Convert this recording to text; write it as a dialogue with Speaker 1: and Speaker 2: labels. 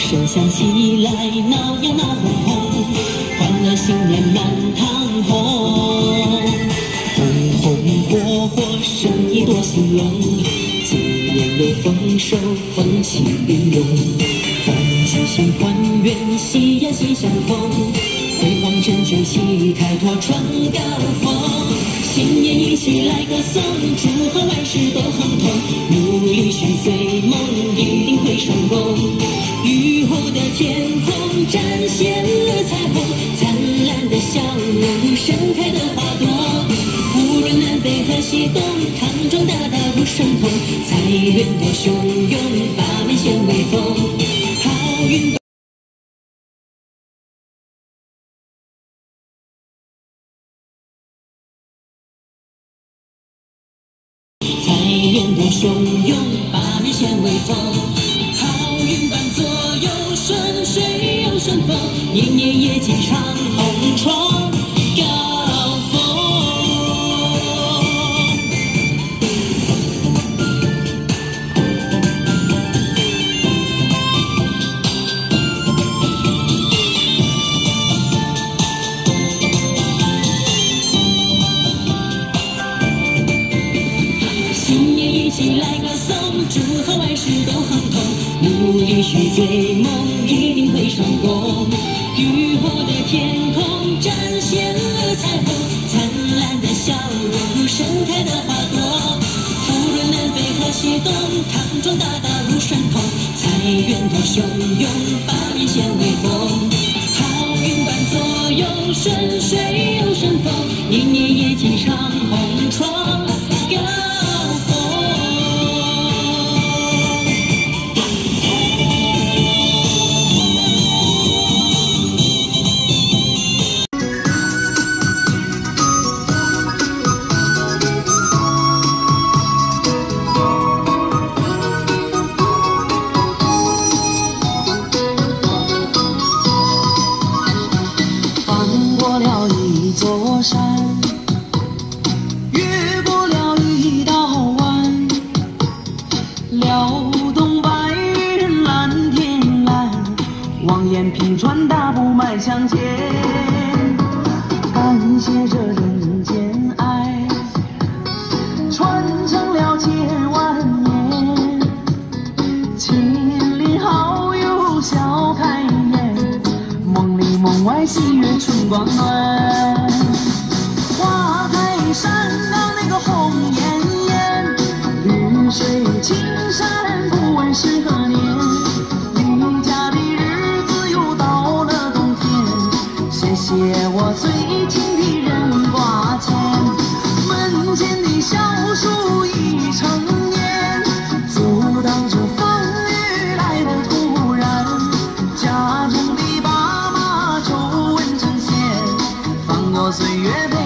Speaker 1: 响起来，闹呀闹哄哄，欢乐新年满堂红。红红火火，生意多兴隆，今年又丰收风起云涌。欢聚新团圆，喜呀喜相逢，辉煌成就旗，开拓创高峰。新年一起来歌颂，祝贺万事都亨通，笑容，盛开的花朵。无论南北和西东，康庄大道如神通，财源多汹涌，八面显威风，好运。财源多汹涌，八面显威风，好运伴左右，顺水又顺风，年年业绩长虹闯高峰。新年一起来歌颂，祝贺，去追梦，一定会成功。雨后的天空展现了彩虹，灿烂的笑容，盛开的花朵。无论南北和西东，康庄大道如神通，财源多汹涌，八面显威风。好运伴左右，顺水又顺风，年年业绩
Speaker 2: 一座山，越过了一道弯，撩动白云蓝天蓝，望眼平川大步迈向前，窗外喜悦春光暖。花开山岗那个红艳艳，绿水青山不问是何年。离家的日子又到了冬天，谢谢我最岁月